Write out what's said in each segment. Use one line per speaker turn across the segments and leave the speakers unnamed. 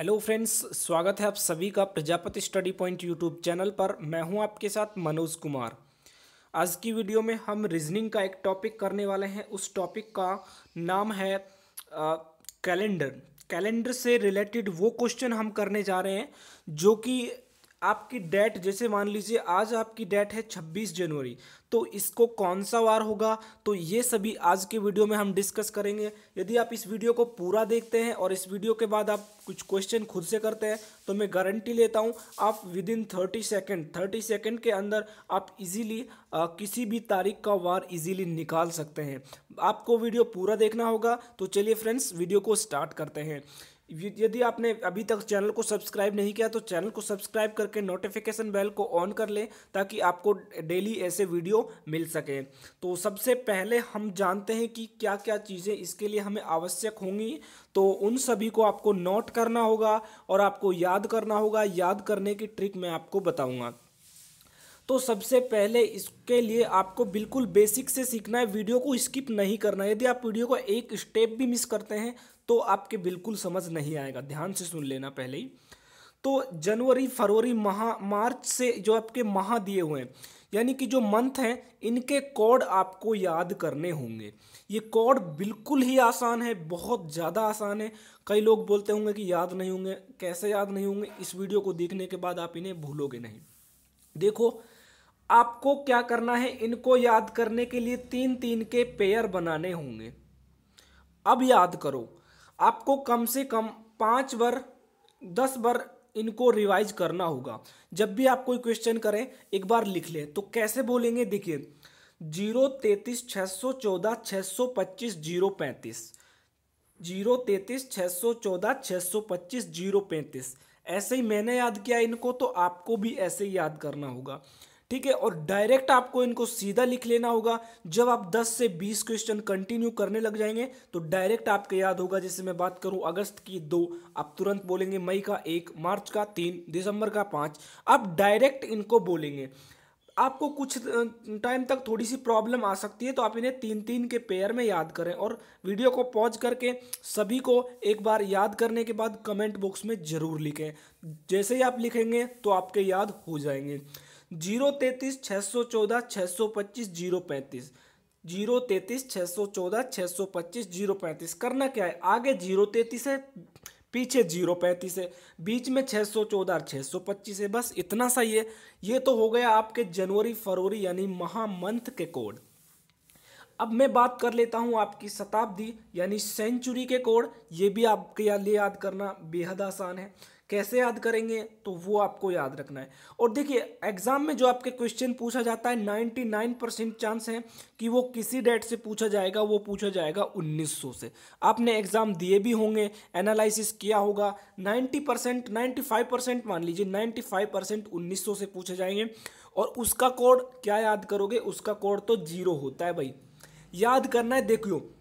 Hello friends, स्वागत है आप सभी का Prajapati study point YouTube channel पर। मैं हूँ आपके साथ मनोज कुमार। आज की वीडियो में हम रीजनिंग का एक टॉपिक करने वाले हैं। उस टॉपिक का नाम है कैलेंडर कैलेंडर से रिलेटेड वो क्वेश्चन हम करने जा रहे हैं, जो कि आपकी डेट, जैसे मान लीजिए आज आपकी डेट है 26 जनवरी तो इसको कौन सा वार होगा? तो ये सभी आज के वीडियो में हम डिस्कस करेंगे। यदि आप इस वीडियो को पूरा देखते हैं और इस वीडियो के बाद आप कुछ क्वेश्चन खुद से करते हैं तो मैं गारंटी लेता हूँ, आप within thirty second thirty second के अंदर आप इजीली किसी भी तारीख का वार इजीली निकाल सकते हैं। आपको वीडियो पूरा देखना होगा तो चलिए फ्रेंड्स वीडियो को स्टार्ट करते हैं। यदि आपने अभी तक चैनल को सब्सक्राइब नहीं किया तो चैनल को सब्सक्राइब करके नोटिफिकेशन बेल को ऑन कर लें, ताकि आपको डेली ऐसे वीडियो मिल सके। तो सबसे पहले हम जानते हैं कि क्या क्या चीज़ें इसके लिए हमें आवश्यक होंगी। तो उन सभी को आपको नोट करना होगा और आपको याद करना होगा। याद करने की ट्रिक मैं आपको बताऊँगा। तो सबसे पहले इसके लिए आपको बिल्कुल बेसिक से सीखना है। वीडियो को स्किप नहीं करना। है यदि आप वीडियो को एक स्टेप भी मिस करते हैं तो आपके बिल्कुल समझ नहीं आएगा। ध्यान से सुन लेना पहले ही। तो जनवरी, फरवरी, माह, मार्च से जो आपके माह दिए हुए हैं, यानी कि जो मंथ हैं, इनके कोड आपको याद करने होंगे। ये कोड बिल्कुल ही आसान है, बहुत ज़्यादा आसान है। कई लोग बोलते होंगे कि याद नहीं होंगे। कैसे याद नहीं होंगे? इस वीडियो को देखने के बाद आप इन्हें भूलोगे नहीं। देखो, आपको क्या करना है? इनको याद करने के लिए तीन तीन के पेयर बनाने होंगे। अब याद करो आपको कम से कम पाँच बार, दस बार इनको रिवाइज करना होगा। जब भी आप कोई क्वेश्चन करें, एक बार लिख लें। तो कैसे बोलेंगे? देखिए, ज़ीरो तैतीस छः सौ चौदह छः सौ पच्चीस ज़ीरो पैंतीस। ज़ीरो तैतीस छः सौ चौदह छः सौ पच्चीस ज़ीरो पैंतीस। ऐसे ही मैंने याद किया इनको तो आपको भी ऐसे ही याद करना होगा। ठीक है, और डायरेक्ट आपको इनको सीधा लिख लेना होगा। जब आप 10 से 20 क्वेश्चन कंटिन्यू करने लग जाएँगे तो डायरेक्ट आपके याद होगा, जैसे मैं बात करूँ अगस्त की दो, आप तुरंत बोलेंगे मई का एक, मार्च का तीन, दिसंबर का पाँच। आप डायरेक्ट इनको बोलेंगे। आपको कुछ टाइम तक थोड़ी सी प्रॉब्लम आ सकती है तो आप इन्हें तीन तीन के पेयर में याद करें। और वीडियो को पॉज करके सभी को एक बार याद करने के बाद कमेंट बॉक्स में ज़रूर लिखें। जैसे ही आप लिखेंगे तो आपके याद हो जाएँगे। ज़ीरो तैंतीस छः सौ चौदह छः सौ पच्चीस, ज़ीरो पैंतीस। ज़ीरो तैंतीस छः सौ चौदह छः सौ पच्चीस, ज़ीरो पैंतीस। करना क्या है? आगे ज़ीरो तैंतीस है, पीछे ज़ीरो पैंतीस है। बीच में छः सौ चौदह और छः सौ पच्चीस है। बस इतना सही है। ये तो हो गया आपके जनवरी, फरवरी यानी महामंथ के कोड। अब मैं बात कर लेता हूँ आपकी शताब्दी, यानी सेंचुरी के कोड। ये भी आपके लिए याद करना बेहद आसान है। कैसे याद करेंगे तो वो आपको याद रखना है। और देखिए, एग्ज़ाम में जो आपके क्वेश्चन पूछा जाता है नाइन्टी नाइन परसेंट चांस है कि वो किसी डेट से पूछा जाएगा, वो पूछा जाएगा उन्नीस सौ से। आपने एग्ज़ाम दिए भी होंगे एनालिसिस किया होगा नाइन्टी परसेंट नाइन्टी परसेंट मान लीजिए नाइन्टी फाइव परसेंट उन्नीस सौ से पूछे जाएँगे। और उसका कोड क्या याद करोगे? उसका कोड तो ज़ीरो होता है भाई। याद करना है, देखियो।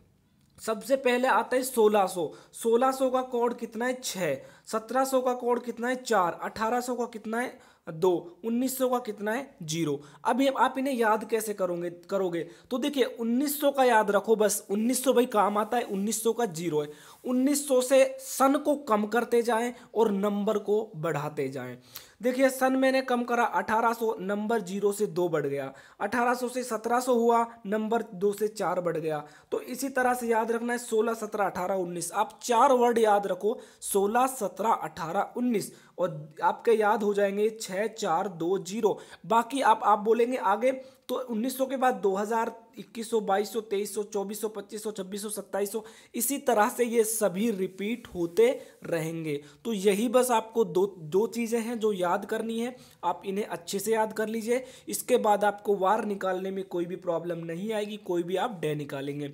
सबसे पहले आता है सोलह सौ। सोलह सौ का कोड कितना है? छः सत्रह सौ का कोड कितना है? चार। अठारह सौ का कितना है? दो। उन्नीस सौ का कितना है? ज़ीरो। अभी आप इन्हें याद कैसे करोगे करोगे? तो देखिए, उन्नीस सौ का याद रखो बस। उन्नीस सौ भाई काम आता है, उन्नीस सौ का ज़ीरो है। उन्नीस सौ से सन को कम करते जाएँ और नंबर को बढ़ाते जाएँ। देखिए, सन मैंने कम करा 1800 नंबर ज़ीरो से दो बढ़ गया। 1800 से 1700 हुआ, नंबर दो से चार बढ़ गया। तो इसी तरह से याद रखना है 16 17 18 19 आप चार वर्ड याद रखो 16 17 18 19 और आपके याद हो जाएँगे छः चार, दो, ज़ीरो। बाकी आप आप बोलेंगे आगे तो 1900 के बाद 2000 2100 2200 2300 2400 2500 2600 2700 इसी तरह से ये सभी रिपीट होते रहेंगे। तो यही बस आपको दो दो चीज़ें हैं जो याद करनी है। आप इन्हें अच्छे से याद कर लीजिए। इसके बाद आपको वार निकालने में कोई भी प्रॉब्लम नहीं आएगी, कोई भी आप डे निकालेंगे।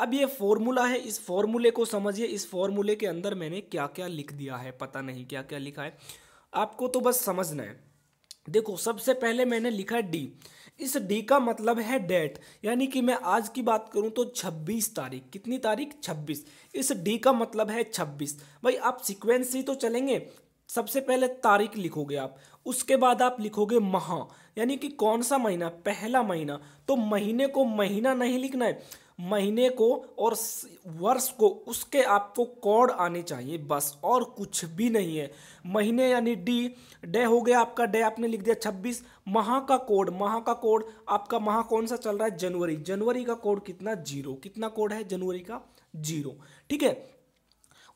अब ये फॉर्मूला है, इस फॉर्मूले को समझिए, इस फॉर्मूले के अंदर मैंने क्या क्या लिख दिया है, पता नहीं क्या क्या लिखा है। आपको तो बस समझना है। देखो, सबसे पहले मैंने लिखा है डी इस डी का मतलब है डेट यानी कि मैं आज की बात करूँ तो 26 तारीख। कितनी तारीख? 26 इस डी का मतलब है 26 भाई, आप सिक्वेंस ही तो चलेंगे। सबसे पहले तारीख लिखोगे आप। उसके बाद आप लिखोगे माह। यानी कि कौन सा महीना? पहला महीना। तो महीने को महीना नहीं लिखना है। महीने को और वर्ष को, उसके आपको कोड आने चाहिए, बस। और कुछ भी नहीं है। महीने यानी डी, डे हो गया आपका, डे आपने लिख दिया छब्बीस। माह का कोड, माह का कोड, आपका माह कौन सा चल रहा है? जनवरी। जनवरी का कोड कितना? ज़ीरो। कितना कोड है? जनवरी का ज़ीरो। ठीक है?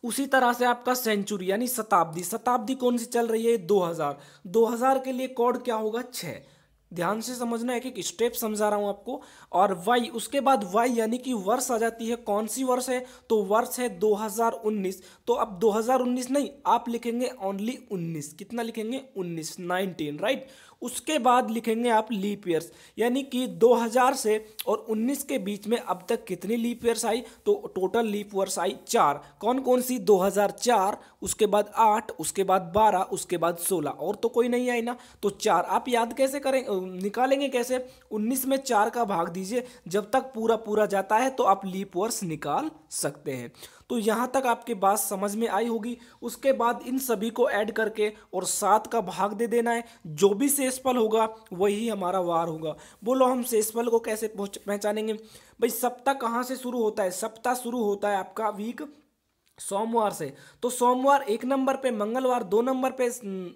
उसी तरह से आपका सेंचुरी, यानी शताब्दी। शताब्दी कौन सी चल रही है? 2000 2000 के लिए कोड क्या होगा? छः ध्यान से समझना, एक एक स्टेप समझा रहा हूँ आपको। और वाई उसके बाद वाई यानी कि वर्ष आ जाती है। कौन सी वर्ष है? तो वर्ष है 2019 तो अब 2019 नहीं, आप लिखेंगे ओनली 19 कितना लिखेंगे? 19 19 राइट उसके बाद लिखेंगे आप लीप ईयर्स यानी कि 2000 से और 19 के बीच में अब तक कितनी लीप ईयर्स आई? तो टोटल लीप ईयर्स आई चार। कौन कौन सी? 2004 उसके बाद आठ, उसके बाद बारह, उसके बाद सोलह। और तो कोई नहीं आई ना। तो चार, आप याद कैसे करें निकालेंगे कैसे? उन्नीस में चार का भाग दीजिए। जब तक पूरा पूरा जाता है तो आप लीप वर्ष निकाल सकते हैं। तो यहाँ तक आपकी बात समझ में आई होगी। उसके बाद इन सभी को ऐड करके और सात का भाग दे देना है। जो भी शेषफल होगा, वही हमारा वार होगा। बोलो, हम शेषफल को कैसे पहचानेंगे? भाई, सप्ताह कहाँ से शुरू होता है? सप्ताह शुरू होता है आपका वीक सोमवार से। तो सोमवार एक नंबर पे, मंगलवार दो नंबर पे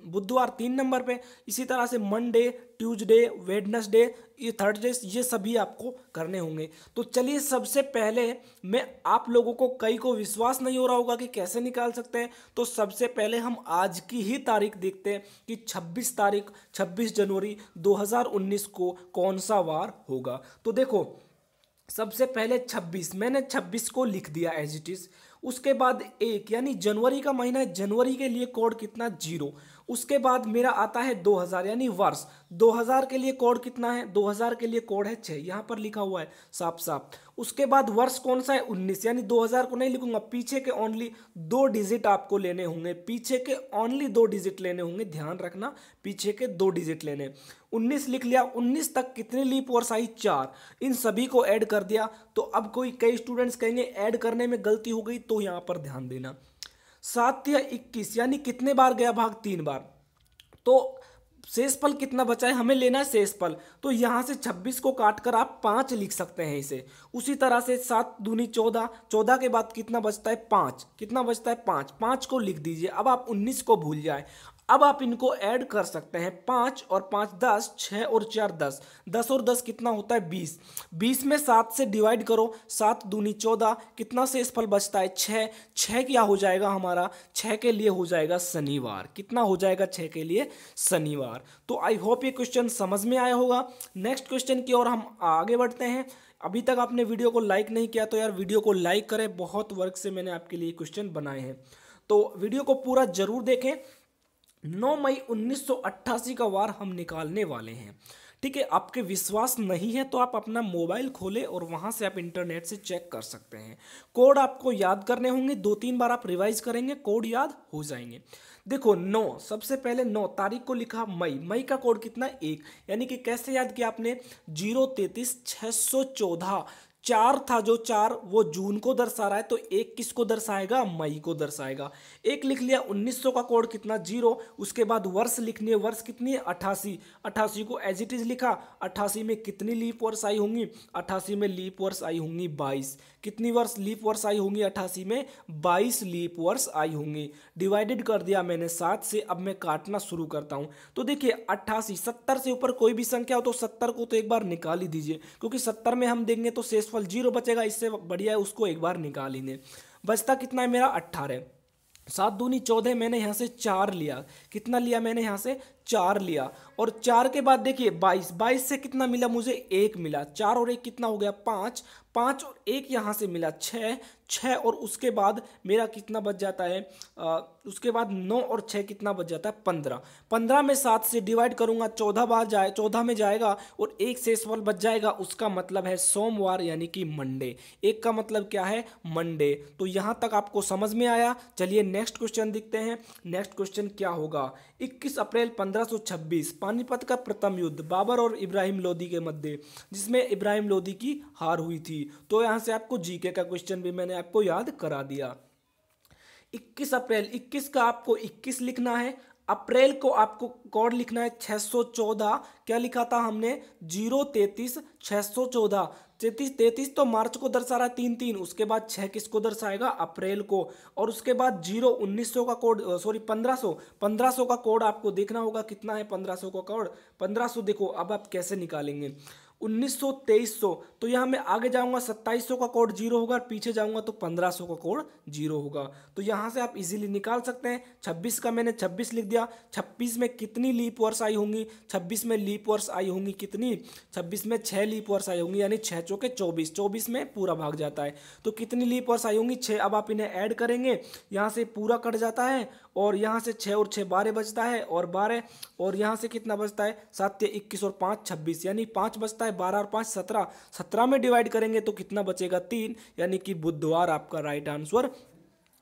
बुधवार तीन नंबर पे। इसी तरह से मंडे, ट्यूसडे, वेडनेसडे, ये थर्सडे, ये सभी आपको करने होंगे। तो चलिए सबसे पहले मैं आप लोगों को, कई को विश्वास नहीं हो रहा होगा कि कैसे निकाल सकते हैं। तो सबसे पहले हम आज की ही तारीख देखते हैं कि 26 तारीख 26 जनवरी 2019 को कौन सा वार होगा। तो देखो, सबसे पहले 26 मैंने 26 को लिख दिया एज इट इज़ उसके बाद एक यानी जनवरी का महीना है जनवरी के लिए कोड कितना? ज़ीरो। उसके बाद मेरा आता है 2000 यानी वर्ष। 2000 के लिए कोड कितना है? 2000 के लिए कोड है छः यहाँ पर लिखा हुआ है साफ़ साफ़ उसके बाद वर्ष कौन सा है? 19 यानी 2000 को नहीं लिखूँगा, पीछे के ओनली दो डिजिट आपको लेने होंगे। पीछे के ओनली दो डिजिट लेने होंगे, ध्यान रखना, पीछे के दो डिजिट लेने। 19 लिख लिया 19 तक कितने लीप वर्ष आई चार। इन सभी को ऐड कर दिया तो अब कोई कई स्टूडेंट्स कहेंगे ऐड करने में गलती हो गई तो यहाँ पर ध्यान देना। सात या इक्कीस, यानी कितने बार गया भाग? तीन बार। तो शेषफल कितना बचा है? हमें लेना है शेषफल। तो यहाँ से 26 को काट कर आप पाँच लिख सकते हैं इसे। उसी तरह से सात दूनी चौदह चौदह के बाद कितना बचता है? पाँच। कितना बचता है? पाँच। पाँच को लिख दीजिए। अब आप उन्नीस को भूल जाए। अब आप इनको ऐड कर सकते हैं पाँच और पाँच दस, छः और चार दस। दस और दस कितना होता है? बीस। बीस में सात से डिवाइड करो। सात दूनी चौदह, कितना से इस फल बचता है? छः। छः क्या हो जाएगा हमारा? छः के लिए हो जाएगा शनिवार। कितना हो जाएगा छः के लिए? शनिवार। तो आई होप ये क्वेश्चन समझ में आया होगा। नेक्स्ट क्वेश्चन की ओर हम आगे बढ़ते हैं। अभी तक आपने वीडियो को लाइक नहीं किया तो यार वीडियो को लाइक करें। बहुत वर्क से मैंने आपके लिए क्वेश्चन बनाए हैं। तो वीडियो को पूरा ज़रूर देखें। 9 मई 1988 का वार हम निकालने वाले हैं। ठीक है, आपके विश्वास नहीं है तो आप अपना मोबाइल खोलें और वहाँ से आप इंटरनेट से चेक कर सकते हैं। कोड आपको याद करने होंगे, दो तीन बार आप रिवाइज करेंगे, कोड याद हो जाएँगे। देखो, नौ, सबसे पहले नौ, तारीख को लिखा मई। मई का कोड कितना? एक। यानी कि कैसे याद किया आपने? ज़ीरो, तैतीस छः सौ चौदह। चार था जो चार, वो जून को दर्शा रहा है तो एक किसको दर्शाएगा? मई को दर्शाएगा। एक लिख लिया 1900 का कोड कितना? ज़ीरो। उसके बाद वर्ष लिखनी है, वर्ष कितनी है? अट्ठासी अट्ठासी को एज इट इज़ लिखा अट्ठासी में कितनी लीप वर्ष आई होंगी? अट्ठासी में लीप वर्ष आई होंगी, बाईस। कितनी वर्ष लीप वर्ष आई होंगी अट्ठासी में? बाईस लीप वर्ष आई होंगी। डिवाइडेड कर दिया मैंने सात से, अब मैं काटना शुरू करता हूँ। तो देखिए अट्ठासी सत्तर से ऊपर कोई भी संख्या हो तो सत्तर को तो एक बार निकाल ही दीजिए, क्योंकि सत्तर में हम देंगे तो शेषफल ज़ीरो बचेगा, इससे बढ़िया है, उसको एक बार निकाल ही दें बचता कितना है मेरा अट्ठारह सात दूनी चौदह मैंने यहाँ से चार लिया। कितना लिया मैंने यहाँ से? चार लिया। और चार के बाद देखिए बाईस। बाईस से कितना मिला मुझे? एक मिला। चार और एक कितना हो गया? पाँच। पाँच और एक यहाँ से मिला। छः। छः और उसके बाद मेरा कितना बच जाता है? आ, उसके बाद नौ और छः कितना बच जाता है? पंद्रह। पंद्रह में सात से डिवाइड करूँगा चौदह बार जाए चौदह में जाएगा और एक से सवाल बच जाएगा उसका मतलब है सोमवार यानी कि मंडे। एक का मतलब क्या है? मंडे। तो यहाँ तक आपको समझ में आया। चलिए नेक्स्ट क्वेश्चन देखते हैं। नेक्स्ट क्वेश्चन क्या होगा? इक्कीस अप्रैल पंद्रह पानीपत का प्रथम युद्ध बाबर और इब्राहिम लोदी के मध्य, जिसमें इब्राहिम लोदी की हार हुई थी। तो यहाँ से आपको जीके का क्वेश्चन भी मैंने आपको याद करा दिया। 21 अप्रैल 21 का आपको 21 लिखना है। अप्रैल को आपको कोड लिखना है 614 क्या लिखा था हमने? ज़ीरो तैतीस छः सौ चौदह। तैतीस तैतीस तो मार्च को दर्शा रहा है, तीन तीन। उसके बाद छः किसको दर्शाएगा? अप्रैल को। और उसके बाद ज़ीरो उन्नीस सौ का कोड सॉरी पंद्रह सौ। पंद्रह सौ का कोड आपको देखना होगा। कितना है पंद्रह सौ का कोड? पंद्रह सौ देखो, अब आप कैसे निकालेंगे? उन्नीस सौ तेईस सौ। तो यहाँ मैं आगे जाऊँगा, सत्ताईस सौ का कोड ज़ीरो होगा पीछे जाऊँगा तो पंद्रह सौ का कोड ज़ीरो होगा। तो यहाँ से आप इजीली निकाल सकते हैं। छब्बीस का मैंने छब्बीस लिख दिया। छब्बीस में कितनी लीप वर्ष आई होंगी? छब्बीस में लीप वर्ष आई होंगी कितनी? छब्बीस में छः लीप वर्ष आई होंगी, यानी छः चौके चौबीस। चौबीस में पूरा भाग जाता है। तो कितनी लीप वर्ष आई होंगी? छः अब आप इन्हें ऐड करेंगे। यहाँ से पूरा कट जाता है और यहाँ से छः और छः बारह बजता है और बारह, और यहाँ से कितना बजता है? सात या इक्कीस और पाँच, छब्बीस। यानी पाँच बजता है, बारह और पाँच, सत्रह। सत्रह में डिवाइड करेंगे तो कितना बचेगा? तीन। यानी कि बुधवार आपका राइट आंसर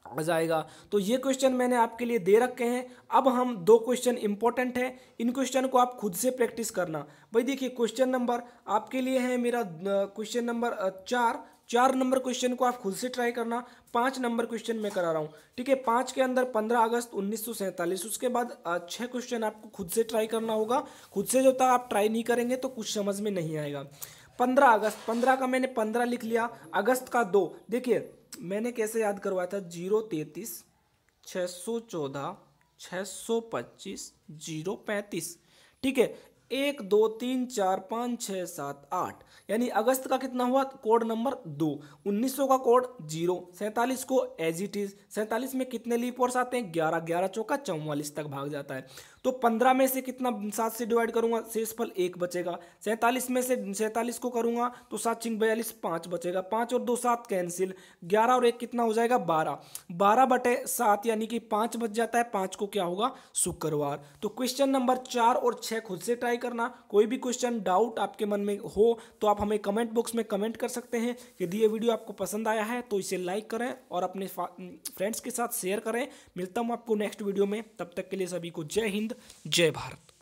आ जाएगा। तो ये क्वेश्चन मैंने आपके लिए दे रखे हैं। अब हम दो क्वेश्चन इंपॉर्टेंट है। इन क्वेश्चन को आप खुद से प्रैक्टिस करना। भाई देखिए क्वेश्चन नंबर आपके लिए है मेरा क्वेश्चन नंबर चार। चार नंबर क्वेश्चन को आप खुद से ट्राई करना, पाँच नंबर क्वेश्चन मैं करा रहा हूँ, ठीक है? पाँच के अंदर पंद्रह अगस्त उन्नीस सौ सैंतालीस, उसके बाद छः क्वेश्चन आपको खुद से ट्राई करना होगा। खुद से जो था, आप ट्राई नहीं करेंगे तो कुछ समझ में नहीं आएगा। पंद्रह अगस्त, पंद्रह का मैंने पंद्रह लिख लिया, अगस्त का दो। देखिए, मैंने कैसे याद करवाया था? ज़ीरो तैतीस छः सौ चौदह छः सौ पच्चीस, ज़ीरो पैंतीस, ठीक है? एक, दो, तीन, चार, पाँच छः सात, आठ। यानी अगस्त का कितना हुआ? कोड नंबर दो। उन्नीस का कोड ज़ीरो। सैंतालीस को एज इट इज़ सैंतालीस में कितने लीप वर्ष आते हैं? ग्यारह। ग्यारह चौका चौवालीस तक भाग जाता है। तो पंद्रह में से कितना सात से डिवाइड करूँगा? शेषफल एक बचेगा। सैंतालीस में से सैंतालीस को करूँगा तो सात चिंग बयालीस पाँच बचेगा। पाँच और दो सात कैंसिल ग्यारह और एक कितना हो जाएगा? बारह। बारह बटे सात यानी कि पाँच बच जाता है। पाँच को क्या होगा? शुक्रवार। तो क्वेश्चन नंबर चार और छः खुद से ट्राई करना। कोई भी क्वेश्चन डाउट आपके मन में हो तो आप हमें कमेंट बॉक्स में कमेंट कर सकते हैं। यदि ये वीडियो आपको पसंद आया है तो इसे लाइक करें और अपने फ्रेंड्स के साथ शेयर करें। मिलता हूँ आपको नेक्स्ट वीडियो में। तब तक के लिए सभी को जय हिंद। जय भारत।